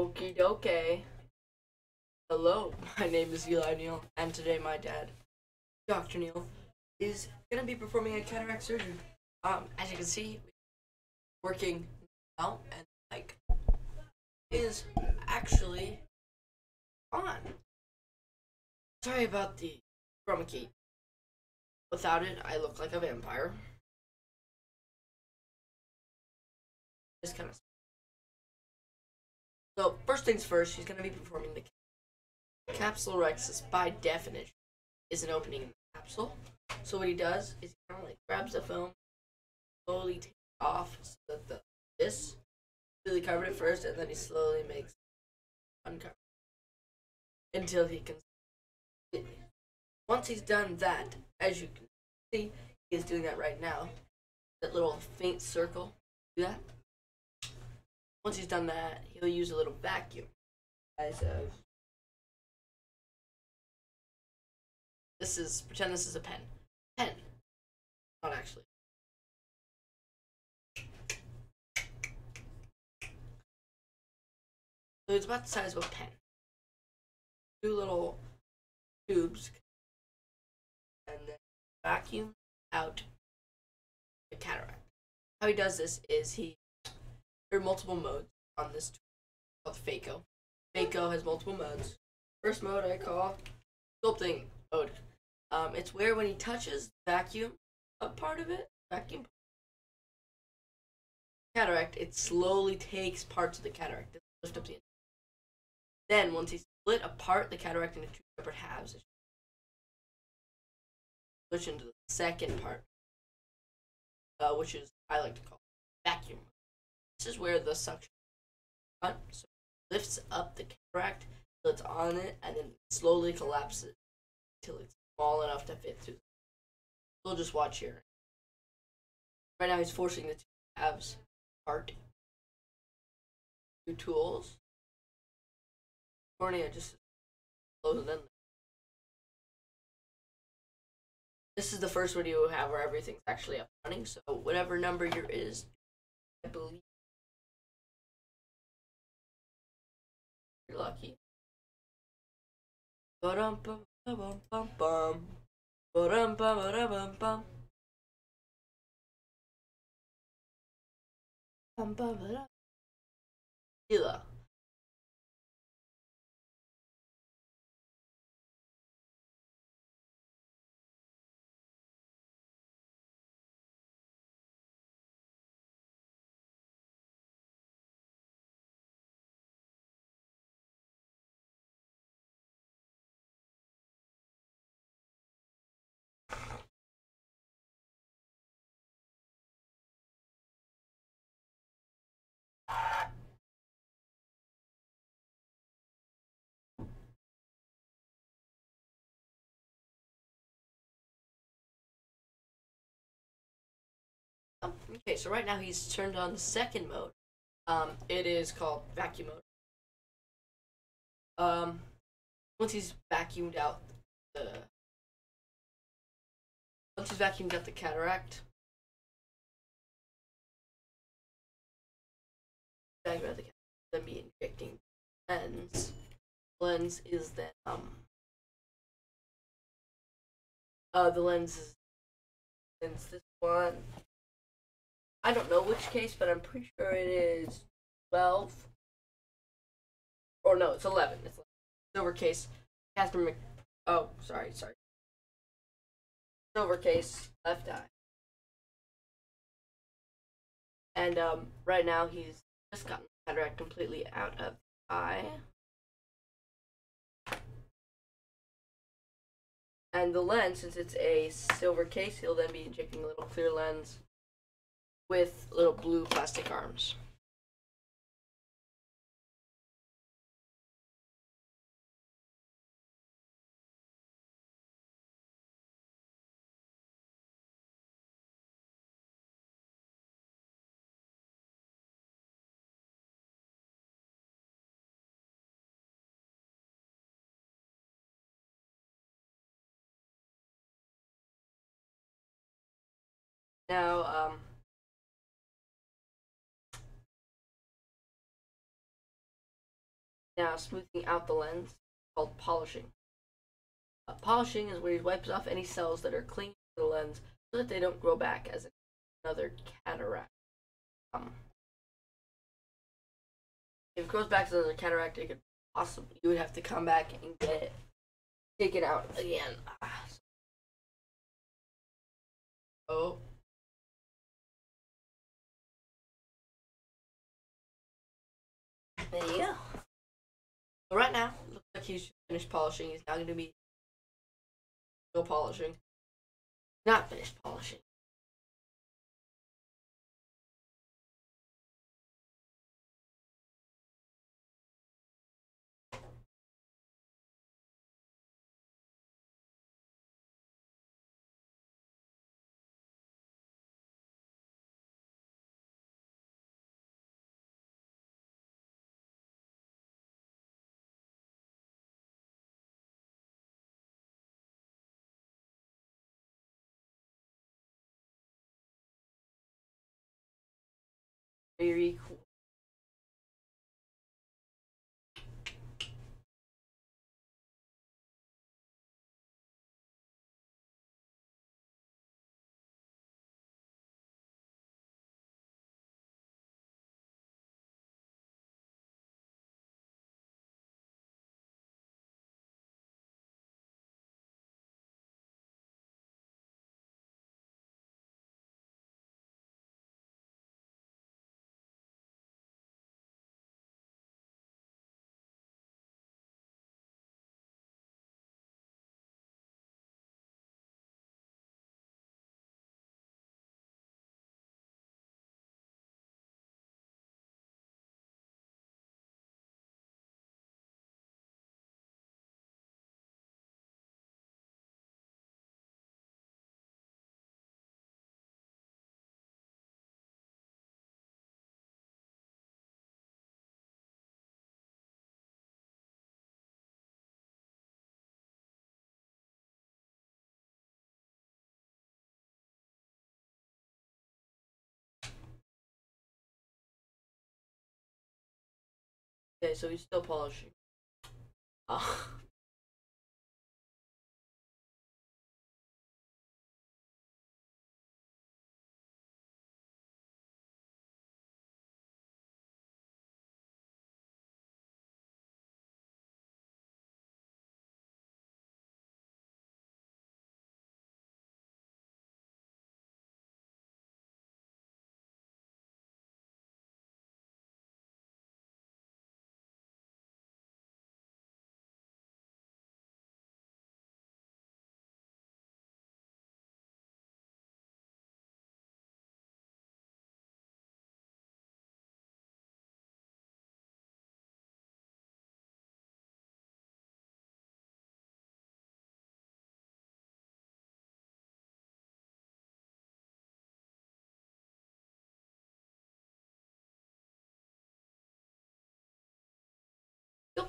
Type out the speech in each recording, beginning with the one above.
Okie dokie. Hello, my name is Eli Neal, and today my dad, Dr. Neal, is gonna be performing a cataract surgery. Um, as you can see, working now, and like is actually on. Sorry about the chroma key. Without it, I look like a vampire. Just kind of. So first things first, she's gonna be performing the capsulorhexis by definition is an opening in the capsule. So what he does is he kind of like grabs the film, slowly takes it off so that the this really covered it first, and then he slowly makes uncover until he can. Once he's done that, as you can see, he is doing that right now. That little faint circle, do that. Once he's done that, he'll use a little vacuum. As of uh, this is pretend this is a pen. Pen. Not actually. So it's about the size of a pen. Two little tubes and then vacuum out the cataract. How he does this is he there are multiple modes on this tool called Phaco. Phaco has multiple modes. First mode I call sculpting mode. Um, it's where when he touches vacuum a part of it, vacuum cataract, it slowly takes parts of the cataract. Lift up the then once he split apart the cataract into two separate halves, switch into the second part, uh, which is I like to call vacuum. This is where the suction so lifts up the cataract till it's on it, and then slowly collapses till it's small enough to fit through. We'll just watch here. Right now, he's forcing the two halves apart. Two tools. Cornea just closes in. This is the first video we have where everything's actually up running. So whatever number your is, I believe lucky. Ba-dum Hila. Okay, so right now he's turned on the second mode. Um, it is called vacuum mode. Um, once he's vacuumed out the, once he's vacuumed out the cataract, vacuum out the cataract, then be injecting lens. Lens is then um, uh, the lens is, lens this one. I don't know which case, but I'm pretty sure it is 12. Or no, it's 11. It's 11. Silver case. Catherine Mc. Oh, sorry, sorry. Silver case, left eye. And um, right now he's just gotten cataract completely out of the eye. And the lens, since it's a silver case, he'll then be injecting a little clear lens with little blue plastic arms. Now, um, now smoothing out the lens called polishing. Uh, polishing is where he wipes off any cells that are clinging to the lens so that they don't grow back as another cataract. Um, if it grows back as another cataract, it could possibly you would have to come back and get it, take it out again. Ah, Oh. There you go. So right now, looks like he's finished polishing. He's now going to be still polishing. Not finished polishing. Very Okay, so he's still polishing. Uh,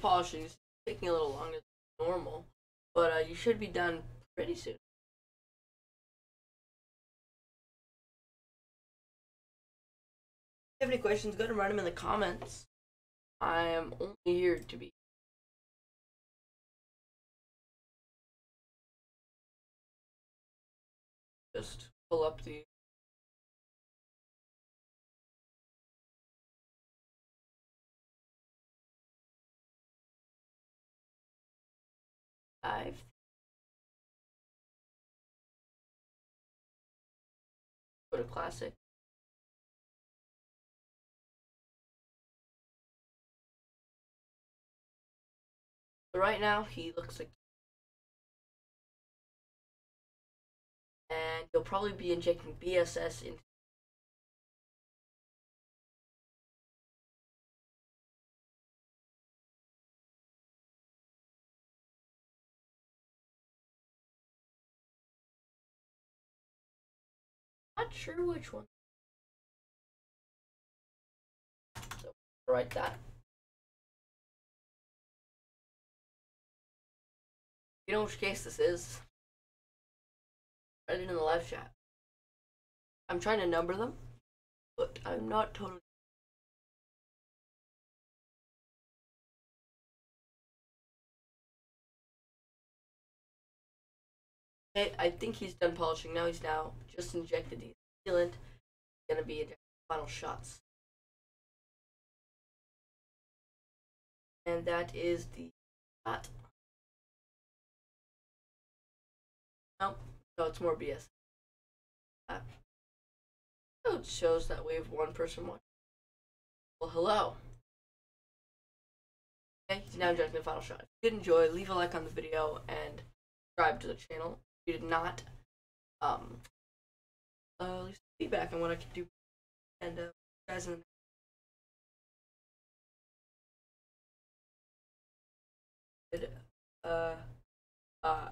polishing. It's taking a little longer than normal, but uh, you should be done pretty soon. If you have any questions, go ahead and write them in the comments. I am only here to be. Just pull up the five. Go to classic. So right now he looks like and you'll probably be injecting BSS into sure which one. So write that. You know which case this is? Write it in the live chat. I'm trying to number them, but I'm not totally I think he's done polishing. Now he's now just injected these sealant. Gonna be final shots. And that is the shot. No, no, it's more BS. Uh, so it shows that we have one person watching. Well, hello. Okay, now injecting the final shot. If you did enjoy, leave a like on the video and subscribe to the channel. If you did not, um, uh, feedback on what I can do, and uh, guys in the uh, uh,